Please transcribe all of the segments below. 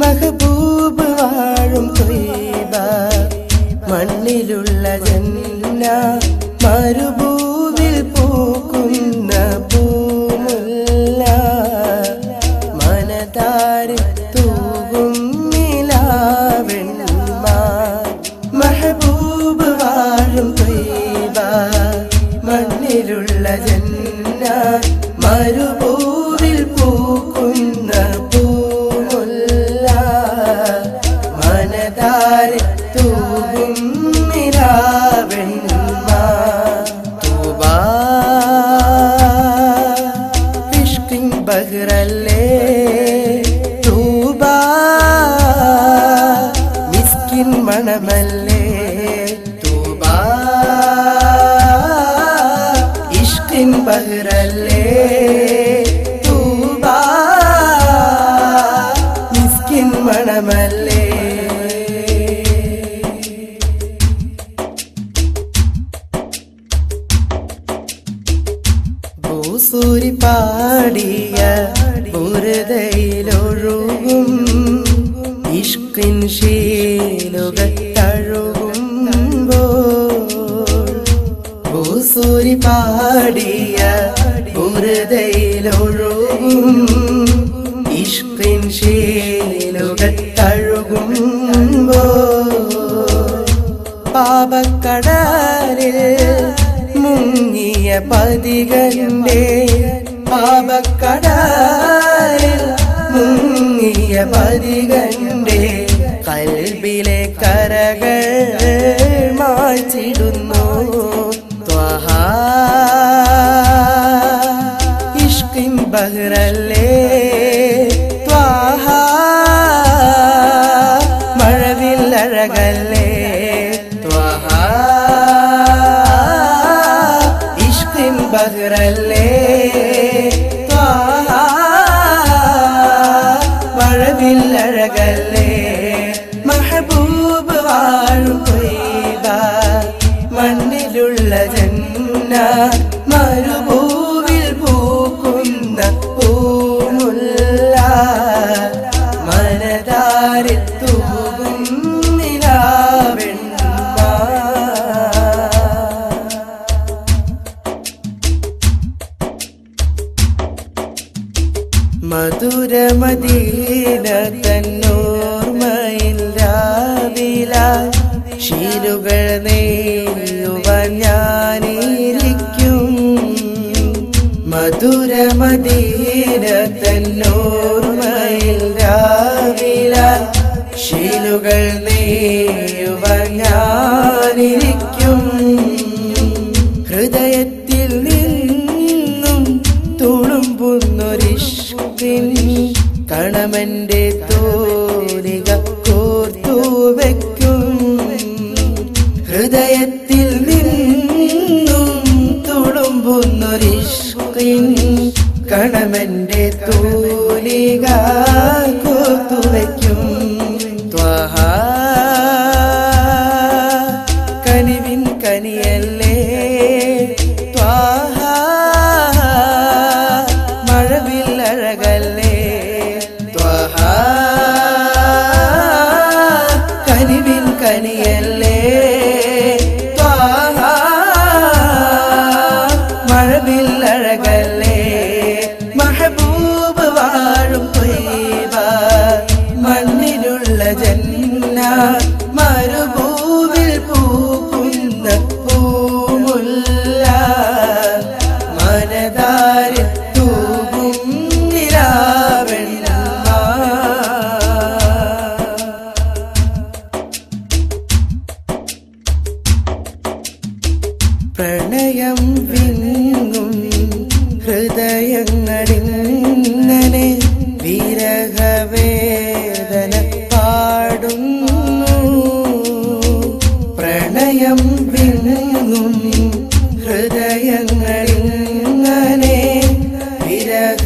മഹബൂബ് വാഴും തൊയ്ബ. മണ്ണിലുള്ള ജന്ന മരുഭൂവിൽ പൂക്കുന്ന പൂമുല്ല. മനതാരി തൂകും നിലാവെണ്മ മഹബൂബ് വാഴും തൊയ്ബ. മണ്ണിലുള്ള ജന്ന മരുഭൂവിൽ जिंदा तोबा इश्किंग बगरले तूबा मिस्किन പാടിയ ബുരതയിലൊഴുകും ഇഷ്കിൻ ശീലുകൾ തഴുകുമ്പോൾ പാടിയ ബുരതയിലൊഴുകും ഇഷ്കിൻ ശീലുകൾ തഴുകുമ്പോൾ പാപക്കടലിൽ മുങ്ങിയ പതികന്റെ പാപക്കടലിൽ മുങ്ങിയ പതികന്റെ കൽബിലെ കരകൾ ത്വഹാ. ഇഷ്കിൻ ബഹ്റല്ലേ. മധുരമദീന തന്നോർമ്മയിൽ രാവില. ശീലുകൾ നെയ്യുവാൻ ഞാനിരിക്കും. മധുരമദീന തന്നോർമ്മയിൽ രാവില. ശീലുകൾ നെയ്യുവാൻ ഞാനിരിക്കും. ഹൃദയത്തിൽ കണമെന്റെ തോലിക കോർത്തു വെക്കും. ഹൃദയത്തിൽ നിന്നും തുളുമ്പുന്നൊരിഷ്കിൻ കണമെന്റെ തോലിക കോർത്തു വെക്കും. ത്വഹ കനിവിൻ കനിയല്ലേ കനിയല്ലേ? മഴവില്ലഴകല്ലേ? മഹബൂബ് വാഴും മണ്ണിലുള്ള ജന്ന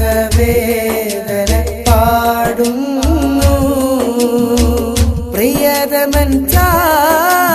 വിരഹവേദന പാടുന്നു. പ്രിയതമൻ ചാര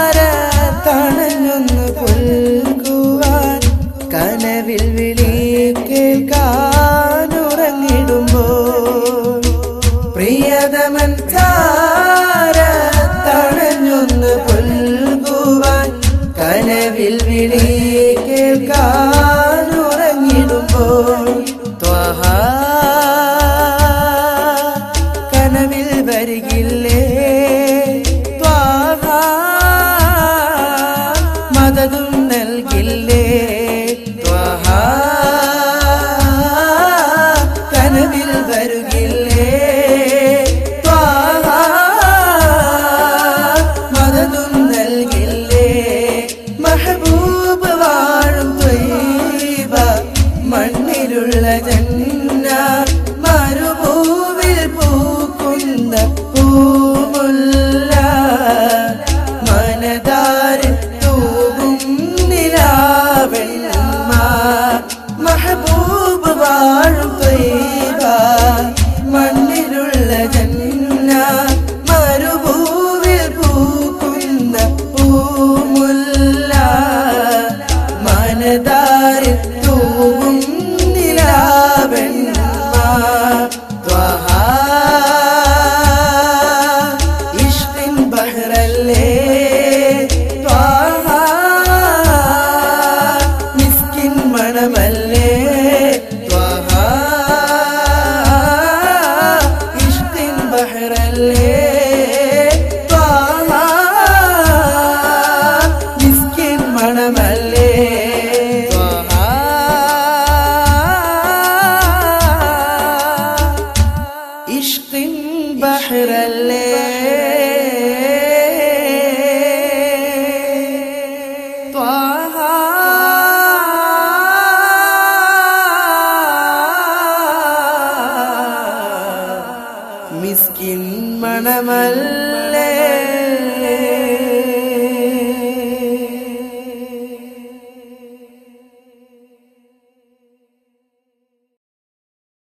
ഇഷ്കിൻ ബഹ്റല്ലേ ത്വഹ മിസ്കിൻ മണമല്ലേ ത്വഹ ഇഷ്കിൻ ബഹ്റല്ലേ ത്വഹ മിസ്കിൻ മണമല്ലേ மிஸ்கின் மணமல்லே